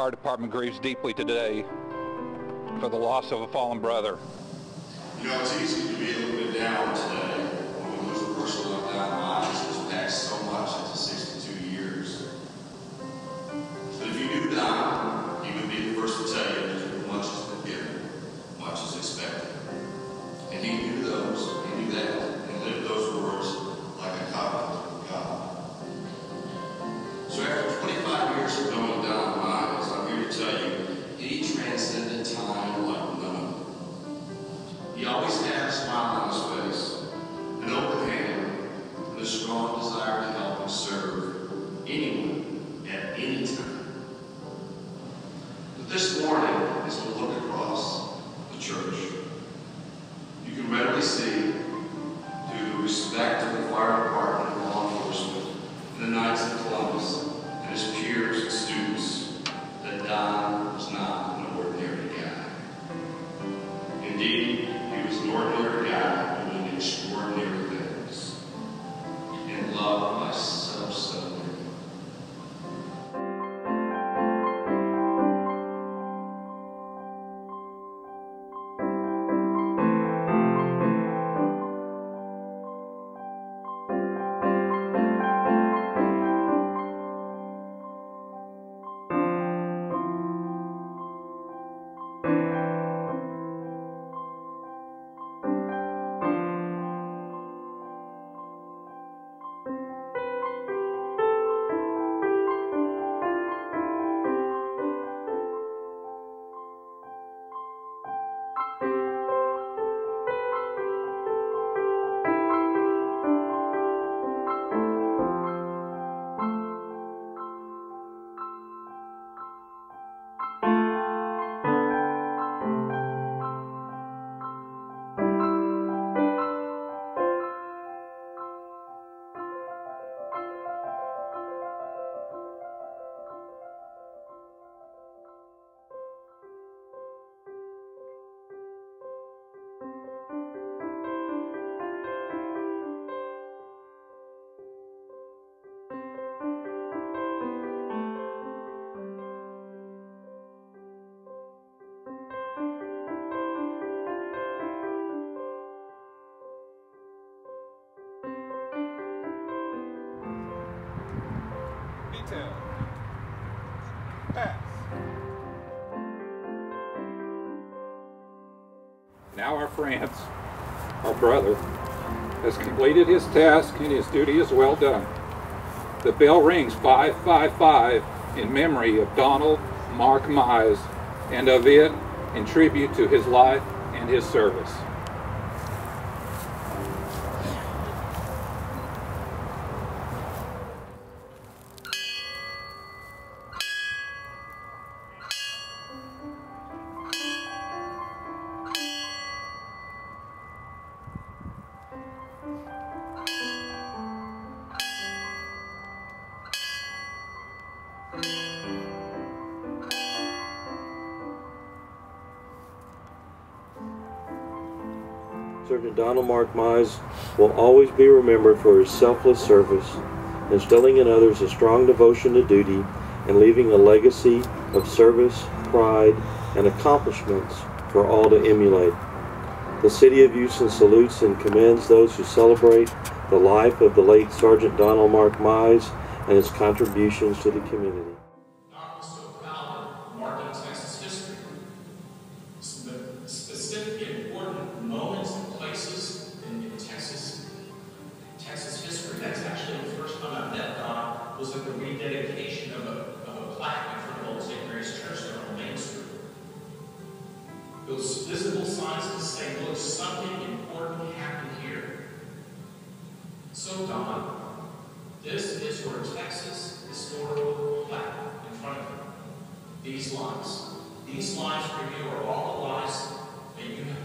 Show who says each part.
Speaker 1: Fire Department grieves deeply today for the loss of a fallen brother.
Speaker 2: You know, it's easy to be a little bit down today when we lose a person like that lives who's packed so much into 62 years. But if you knew Don, he would be the first to tell you that much has been given, much is expected. And he knew those, he knew that, and lived those words like a covenant with God. So after 25 years of knowing Don tell you, he transcended time like none. He always had a smile on his face, an open hand, and a strong desire to help and serve anyone at any time. But this morning, as we look across the church, you can readily see, he was
Speaker 1: Now our friends, our brother, has completed his task and his duty is well done. The bell rings 555 in memory of Donald Mark Mize and of it in tribute to his life and his service.
Speaker 3: Sergeant Donald Mark Mize will always be remembered for his selfless service, instilling in others a strong devotion to duty, and leaving a legacy of service, pride, and accomplishments for all to emulate. The City of Houston salutes and commends those who celebrate the life of the late Sergeant Donald Mark Mize and his contributions to the community.
Speaker 4: Was at the rededication of a, of a plaque in front of Old St. Mary's Church on Main Street. Those visible signs to say, look, something important happened here. So Don, this is your Texas historical plaque in front of you. These lines. These lines for you are all the lives that you have.